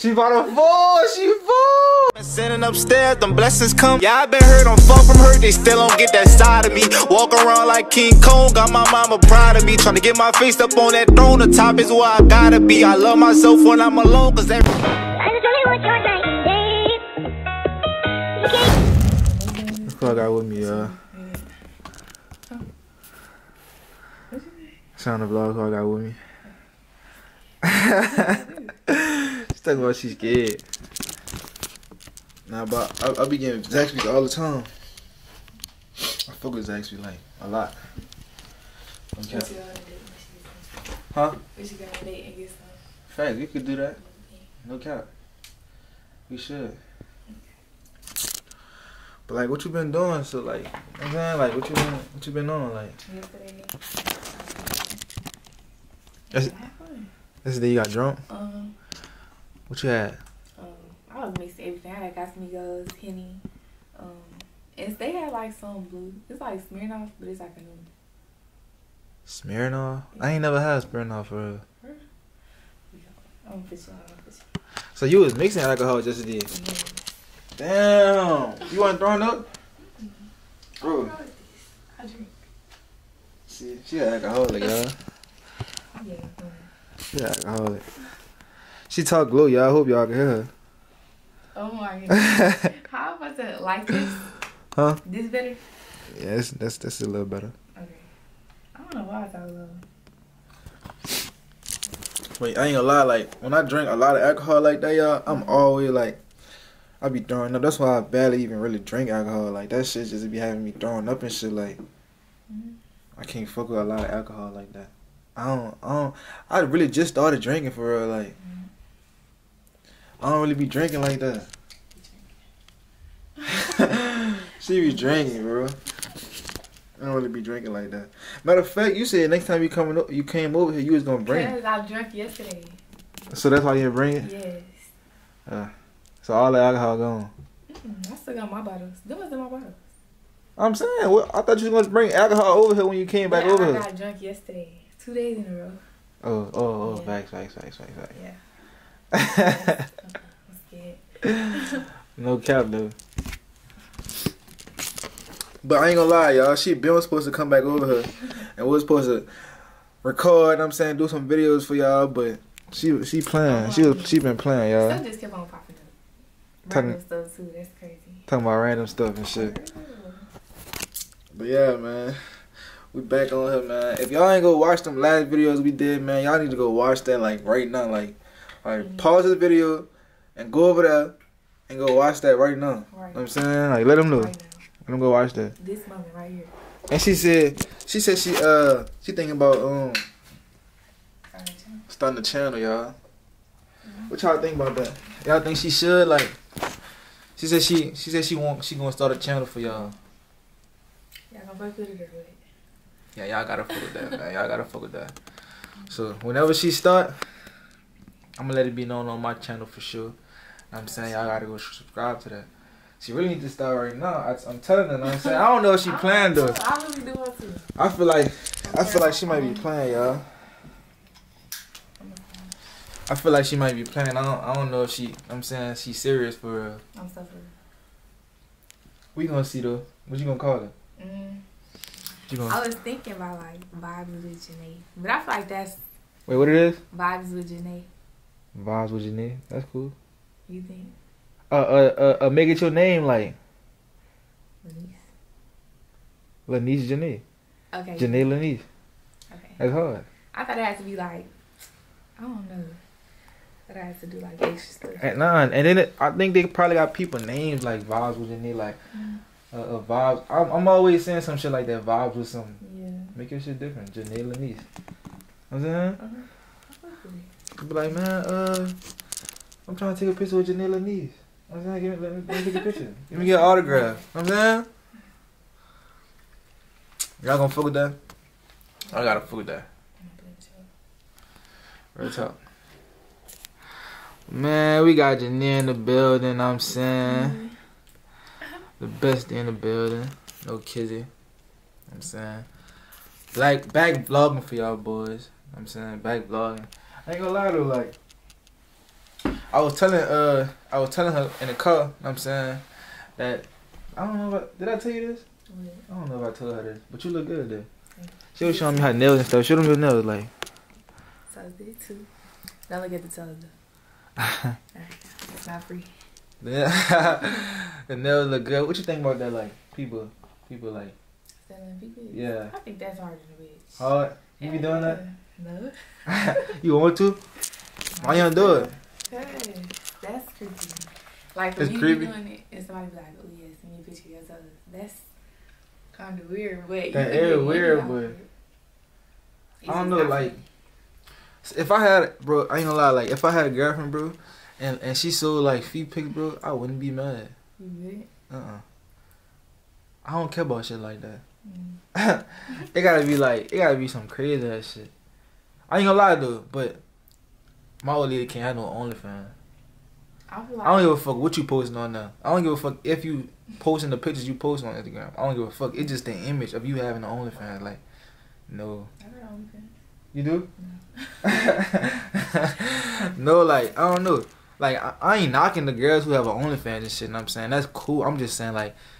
She bought a fall. She fall. Been Sitting upstairs, them blessings come. Yeah, I been hurt, I'm far from hurt. They still don't get that side of me. Walk around like King Kong, got my mama proud of me. Trying to get my face up on that throne. The top is where I gotta be. I love myself when I'm alone, cause every. That's what I got with me, y'all. Sound the vlog who I got with me. she's talking about she's scared. Nah, but I, I be getting Zaxby's all the time. I fuck with Zaxby like a lot. Okay. Huh? We should go on a date and get some. Fact, we could do that. No cap. We should. But like, what you been doing? So like, you I'm saying like, what you been, what you been on? Like, Yesterday. That's- I had fun. this day you got drunk. Um, What you had? um, I was mixing everything. I had Casamigos, Henny, um, and they had like some blue. It's like Smirnoff, but it's like a new. Smirnoff. I ain't never had Smirnoff for real. I'm gonna put you on. I'm gonna put you So you was mixing alcohol just then? on. Damn. You wasn't throwing up? Bro, I drink. she she an alcoholic, y'all. Yeah. She an alcoholic. She talk glue, y'all. I hope y'all can hear her. Oh my god. How was it like this? Huh? This better? Yeah, that's that's that's a little better. Okay. I don't know why I thought low. Wait, I ain't gonna lie. Like when I drink a lot of alcohol like that, y'all, I'm always like, I be throwing up. That's why I barely even really drink alcohol. Like that shit just be having me throwing up and shit. Like Mhm. I can't fuck with a lot of alcohol like that. I don't. I don't. I really just started drinking for real. Like I don't really be drinking like that. she be drinking, bro. I don't really be drinking like that. Matter of fact, you said next time you coming, o- you came over here, you was gonna bring. it. Because I drank yesterday. So that's why you didn't bring it. Yes. So all the alcohol gone. Mm, I still got my bottles. Them was in my bottles. I'm saying, well, I thought you was gonna bring alcohol over here when you came back Yeah, over I here. got drunk yesterday. Two days in a row. Oh, oh, oh, Yeah. facts, facts, facts, facts, Yeah. facts. Scared. no cap though. But I ain't gonna lie, y'all. She been supposed to come back over here, and we was supposed to record. I'm saying, do some videos for y'all, but she she playing. She was she been playing, y'all. Stuff just kept on popping up. Talking- Random stuff too. That's crazy. Talking about random stuff and shit. Oh. But yeah, man. We back on here, man. If y'all ain't go watch them last videos we did, man, y'all need to go watch that like right now. Like, like pause the video and go over there and go watch that right now. Right. You know what I'm saying? Like, let them know. Right Let them go watch that. This moment right here. And she said, she said she uh she thinking about um starting the channel, y'all. What y'all think about that? Y'all think she should like? She said she she said she want she gonna start a channel for y'all. Y'all gonna fuck with it or what? Yeah, y'all gotta fuck with that, man. Y'all gotta fuck with that. So whenever she start, I'm gonna let it be known on my channel for sure. I'm saying y'all gotta go subscribe to that. She really need to start right now. I, I'm telling her. know what I'm saying I don't know if she planned though. I really do want to. I feel like I feel like she might be playing, y'all. I feel like she might be playing. I don't. I don't know if she. I'm saying she's serious for real. I'm suffering. We gonna see though. What you gonna call it? Mm. Gonna I was thinking about like vibes with Janae, but I feel like that's wait? What it is? vibes with Janae. Vibes with your name. That's cool. You think? Uh, uh, uh, uh, make it your name like Denise? Lanice Janae. Okay. Janae Lanice. Okay. That's hard. I thought it had to be like, I don't know. That I had to do like extra stuff. And nah, and then it, I think they probably got people names like vibes with Janae, like uh, uh, vibes. I'm, I'm always saying some shit like that. Vibes with some. Yeah. Make your shit different. Janae Lanice. You know what I'm saying. Uh-huh. I fuck with it. Could be like, man, uh, I'm trying to take a picture with Janelle Lanice. You I'm saying, give me, let me, let me take a picture. Let me get an autograph. You know what I'm saying? Y'all gonna fuck with that? I gotta fuck with that. I'm gonna play with you. Real talk. Man, we got Janelle in the building, I'm saying. The best in the building. No kizzy. You know what I'm saying. Like, back vlogging for y'all boys. You know what I'm saying, back vlogging. I ain't gonna lie though, like, I was telling uh I was telling her in the car, you know what I'm saying, that I don't know if I, did I tell you this? I don't know if I told her this, but you look good there. She was showing me her nails and stuff. Show them your nails, like. Toes did too. Now look at the toes though. Alright, it's not free. Yeah, the nails look good. What you think about that? Like people, people like Selling people. Yeah. I think that's harder than a bitch. hard. You be doing that? No. you want to? Why you don't do it? Hey, that's creepy. Like when It's you creepy? be doing it and somebody be like, oh yeah, send you a picture of your toes. That's kind of weird. But you That could is get weird, but of it. I don't know, like- If I had, bro, I ain't gonna lie. Like if I had a girlfriend, bro, and and she sold like feet pics, bro, I wouldn't be mad. You good? Uh uh I don't care about shit like that. Mm. it gotta be like it gotta be some crazy ass shit. I ain't gonna lie though, but my old lady can't have no OnlyFans. I like I don't give a fuck what you posting on now. I don't give a fuck if you posting the pictures you post on Instagram. I don't give a fuck. It's just the image of you having the OnlyFans. Like, no, I got OnlyFans. you do. no, like I don't know. Like I, I ain't knocking the girls who have an OnlyFans and shit. And I'm saying that's cool. I'm just saying like They be making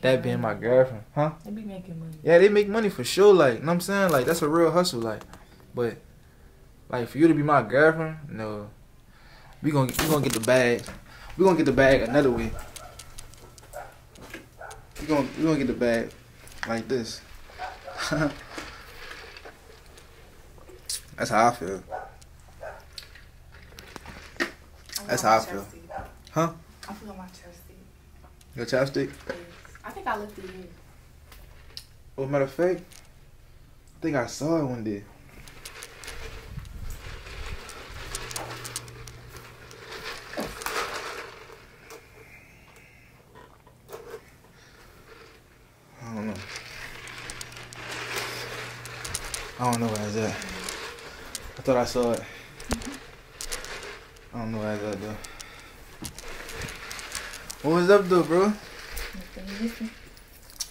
that being my girlfriend, huh? They be making money. Yeah, they make money for sure. Like, you know what I'm saying? Like, that's a real hustle. Like, but, like, for you to be my girlfriend, no. We gonna we gonna get the bag. We gonna get the bag another way. We gonna we gonna get the bag like this. that's how I feel. That's how I feel. Huh? I feel my chapstick. Your chapstick. Yes. I think I looked it you. Oh, matter of fact, I think I saw it one day. I don't know. I don't know where it's at. I thought I saw it. I don't know where it's at though. What was up though, bro? Nothing. You miss me?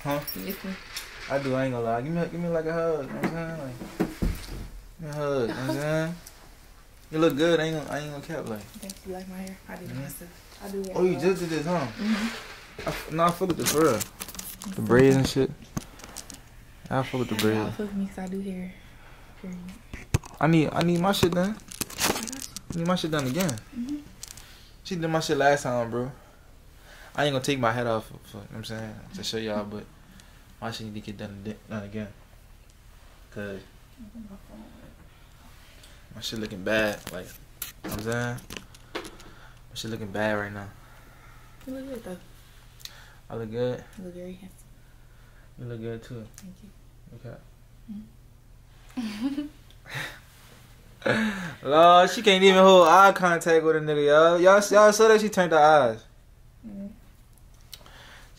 Huh? I do. I ain't gonna lie. Give me, give me like a hug. You know what I'm saying? Like, give me a hug. You know what I'm saying? You look good. I ain't gonna, I ain't gonna cap like. Thank you. Like my hair? I do Mhm. myself. I do it. Oh, you just did this, huh? Mm-hmm. I, f- no, I fuck with the real. The braids and shit. I fuck with the braids. fuck with me 'cause I do hair. I need, I need my shit done. I. Need my shit done again. Mhm. She did my shit last time, bro. I ain't gonna take my head off for, you know what I'm saying to show y'all, but my shit need to get done, done again. Cause my shit looking bad. Like, you know what I'm saying? My shit looking bad right now. You look good though. I look good. You look very handsome. You look good too. Thank you. Okay. Mm-hmm. Lord, she can't even hold eye contact with a nigga, y'all. Y'all, y'all saw that she turned her eyes.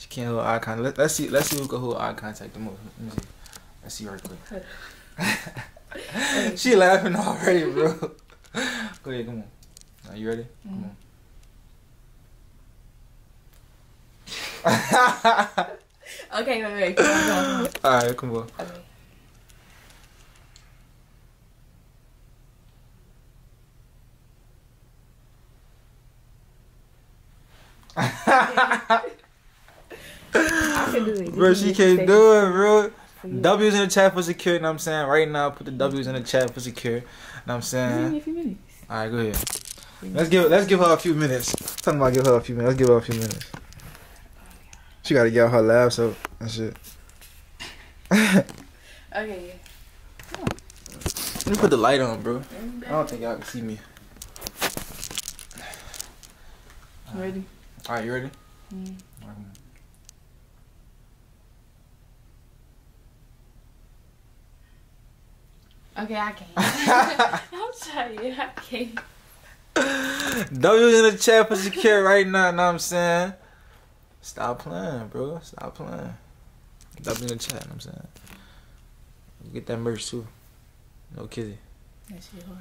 She can't hold eye contact. Let, let's see. Let's see who can hold eye contact the most. Let me see. Let's see right quick. she laughing already, bro. Go ahead, come on. Are you ready? Come mm-hmm. on. Okay, wait, wait. Come on, come on, All right, come on. on. Okay. Can do it. bro, she can't do it, bro. W's in the chat for secure, know what I'm saying? Right now, put the W's in the chat for secure. Know what I'm saying? me a few minutes. Alright, go ahead. Let's give let's give her a few minutes. Talking about give her a few minutes. Let's give her a few minutes. She gotta get out her labs up and shit. Okay. Let me put the light on, bro. I don't think y'all can see me. Ready? Alright, you ready? Mm. Okay, I can't. I'm tired. I can't. W's in the chat for secure right now, know what I'm saying? Stop playing, bro. Stop playing. W in the chat, know what I'm saying? Get that merch too. No kidding. That shit hard.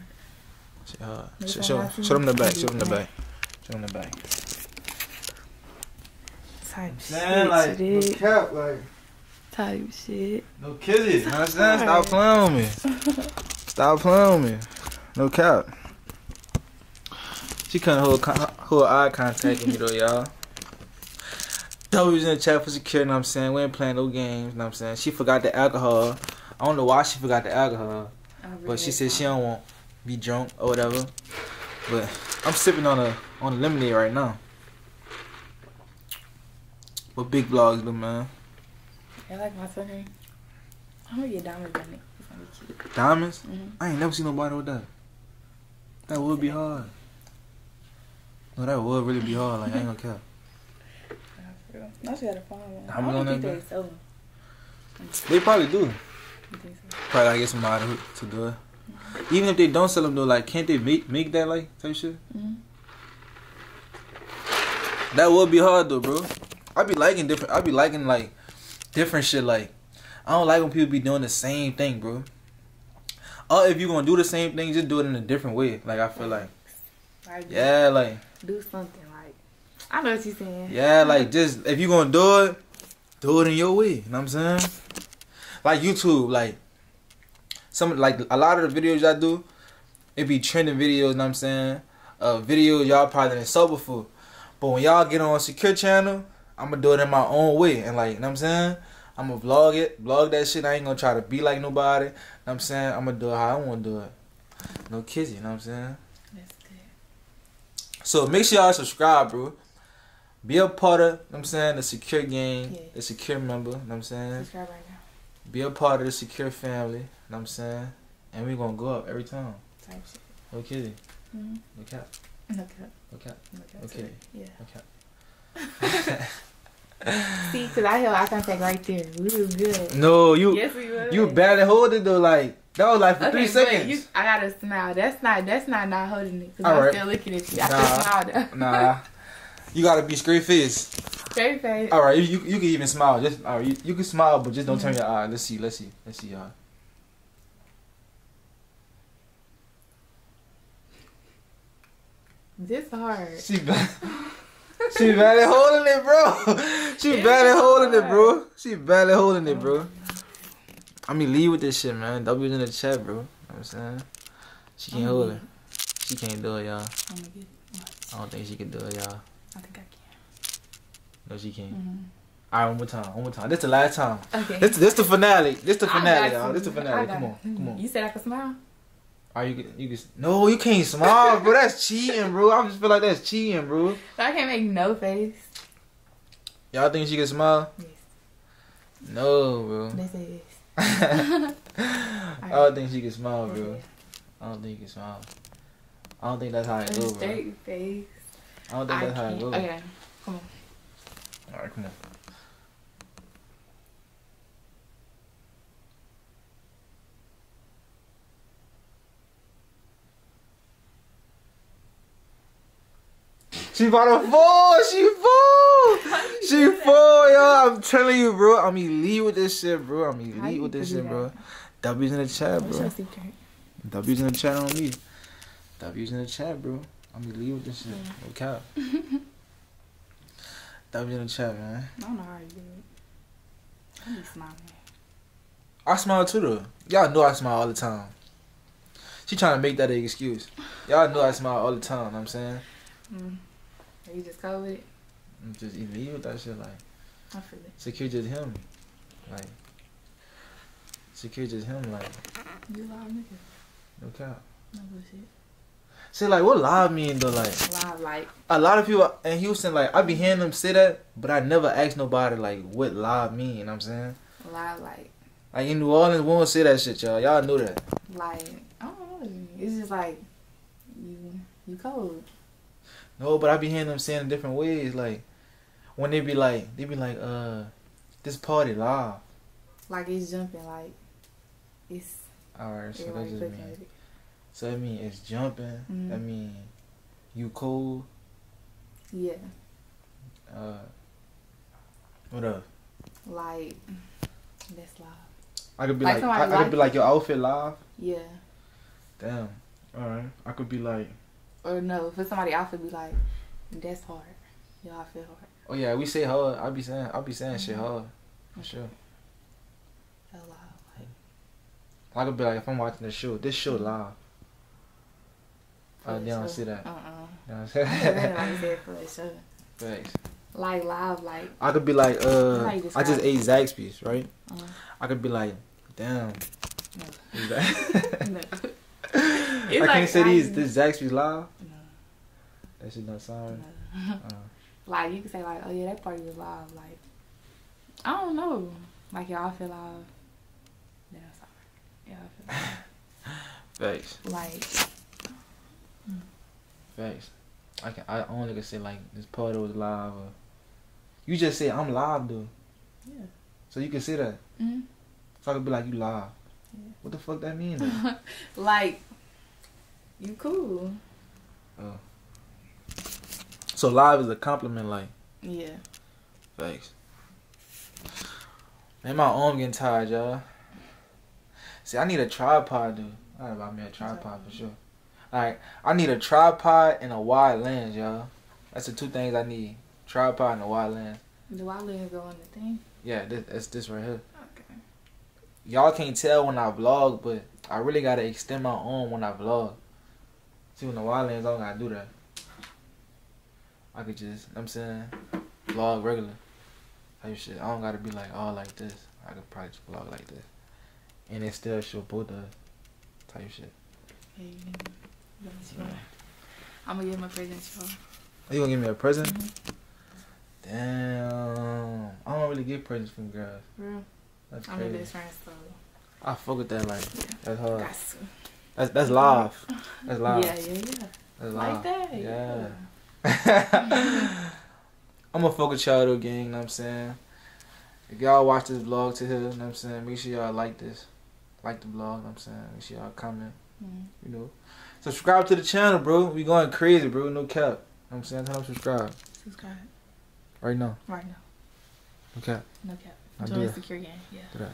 Shit hard. That's Show, all show, I see. show them the back. Do Show them the that. back. Show them the back. Type Saying like, cap, like, Type shit. no kidding. You know what I'm saying? Stop playing with me. Stop playing with me. No cap. She couldn't hold hold eye contact with me though, y'all. W's in the chat for secure, know what I'm saying? We ain't playing no games, you know what I'm saying? She forgot the alcohol. I don't know why she forgot the alcohol. Really But she said she don't. want be drunk or whatever. But I'm sipping on a on a lemonade right now. What big vlogs do, man? I like my sunscreen. I'm gonna get diamonds on it. It's gonna be cute. Diamonds? Mhm. I ain't never seen nobody with that. That would be hard. No, that would really be hard. Like I ain't gonna care. Nah, for real. I just gotta find one. I Diamonds on don't think they sell them. They probably do. So? Probably gotta get somebody to do it. Even if they don't sell them though, like can't they make make that like type shit? Mhm. That would be hard though, bro. I'd be liking different. I'd be liking like different shit. Like I don't like when people be doing the same thing, bro. Or if you gonna do the same thing, just do it in a different way. Like I feel like, Like, yeah, like Do something like. I know what you're saying. yeah, like just if you gonna do it, do it in your way. You know what I'm saying? Like YouTube, like some like a lot of the videos I do, it be trending videos. You know what I'm saying? Uh, videos y'all probably didn't saw before. But when y'all get on a secure channel, I'm gonna do it in my own way. And like, you know what I'm saying? I'm gonna vlog it, vlog that shit. I ain't gonna try to be like nobody. You know what I'm saying? I'm gonna do it how I wanna do it. No kizzy, you know what I'm saying? That's good. So make sure y'all subscribe, bro. Be a part of, you know what I'm saying, the secure gang, Yeah. the secure member, you know what I'm saying? Subscribe right now. Be a part of the secure family, you know what I'm saying? And we gonna go up every time. Type shit. No kidding. Mm-hmm. No cap. No cap. No cap. No cap. Okay. Yeah. No cap. See, cause I held eye contact right there. We was good. No, you yes, we was. you barely hold it though, like that was like for three Okay, but seconds. you, I gotta smile. That's not. That's not not holding it. Cause All I'm right. still looking at you. I Nah. can smile though. Nah. You gotta be straight face. Straight face. Alright, you, you you can even smile. Just alright, you, you can smile but just don't turn mm-hmm. your eye. Let's see, let's see, let's see y'all. This hard. She ba- she barely holding it, bro. She barely holding it, bro. She barely holding it, bro. I mean, leave with this shit, man. W's in the chat, bro. You know what I'm saying? She can't hold it. She can't do it, y'all. I'm gonna get what? I don't think she can do it, y'all. I think I can. No, she can't. Mhm. Alright, one more time. One more time. This the last time. Okay. This this the finale. This the finale, y'all. This the finale. Come on, come on. You said I could smile. Are you you can no, you can't smile, bro. That's cheating, bro. I just feel like that's cheating, bro. I can't make no face. Y'all think she can smile? Yes. No, bro. They say yes. I don't think she can smile, bro. I don't think you can smile. I don't think that's how it goes, bro. straight face. I don't think I that's how it can't. goes. Okay. Alright, come on. She about to fall. She fall. She fall, y'all. I'm telling you, bro. I'm elite with this shit, bro. I'm elite with this shit, that? bro. W's in the chat, bro. W's in the chat on me. W's in the chat, bro. I'm elite with this shit. No cap. W's in the chat, man. I don't know how you do it. I be smiling. I smile too though. Y'all know I smile all the time. She trying to make that an excuse. Y'all know I smile all the time. you Know what I'm saying, Mm. You just cold with it? I'm just elite with that shit. Like I feel it. secure just him. Like secure just him. Like You loud nigga. no cap. No bullshit. See, like what live mean though? Like Loud like. a lot of people in Houston, like I be hearing them say that, but I never ask nobody like what live mean. You know what I'm saying? Loud like. Like in New Orleans, we won't say that shit, y'all. Y'all know that. Like. I don't know. It's just like. You. You cold. No, but I be hearing them saying in different ways. Like when they be like, they be like, uh, this party live. Like it's jumping. Like. It's. Alright, so that just mean it. so that mean it's jumping. Mhm. That mean you cold. Yeah. Uh, what up? Like. That's live. I could be Like like, I, I could be like your outfit live. Yeah. Damn. Alright, I could be like, Or no, for somebody else to be like, that's hard. Y'all feel hard. oh yeah, we say hard. I be saying, I be saying shit Mhm. hard. For sure. So loud. I could be like, if I'm watching the show, this show Mm-hmm. live. Oh, For they don't see that. Uh-uh. You know what I'm like saying? I said, for sure. Thanks. Like live, like I could be like, uh, I just ate Zaxby's, right? uh, I could be like, damn. No. Is that- no. I can't say these. This Zaxby's live. No, That shit don't sound no. Uh, Like you can say like, oh yeah, that party was live. Like I don't know. Like y'all feel live. Yeah, sorry. Y'all feel live. like facts. I can. I only can say like this party was live. Or, you just say I'm live though, yeah. so you can say that. hmm So I could be like, you live. What the fuck that mean? Like you cool. Oh. so live is a compliment, like Yeah. Thanks. Man, my arm getting tired, y'all. See, I need a tripod, dude. I gotta buy me a tripod for sure. Like, I need a tripod and a wide lens, y'all. That's the two things I need: tripod and a wide lens. Do I let go on the thing? Yeah, this, that's this right here. Y'all can't tell when I vlog, but I really gotta extend my arm when I vlog. See, when the wide lens, I don't gotta do that. I could just, you know I'm saying, vlog regular type shit. I don't gotta be like all like this. I could probably just vlog like this, and it still show both the type shit. Hey. I'm gonna give him a present, y'all. Are you gonna give me a present? Mhm. Damn, I don't really get presents from girls. Real. That's I'm your crazy. best friend, so I fuck with that like that's hard. got to. That's that's live. That's live. Yeah, yeah, yeah. That's Like live. that. Yeah. Yeah. I'm gonna fuck with y'all though, gang, you know what I'm saying? If y'all watch this vlog to here, you know what I'm saying, make sure y'all like this. Like the vlog, you know what I'm saying? Make sure y'all comment, Mhm. you know. Subscribe to the channel, bro. We going crazy, bro. No cap. You know what I'm saying? Tell them subscribe. Subscribe Right now. right now. No cap. No cap. I always secure. Yeah. Do that.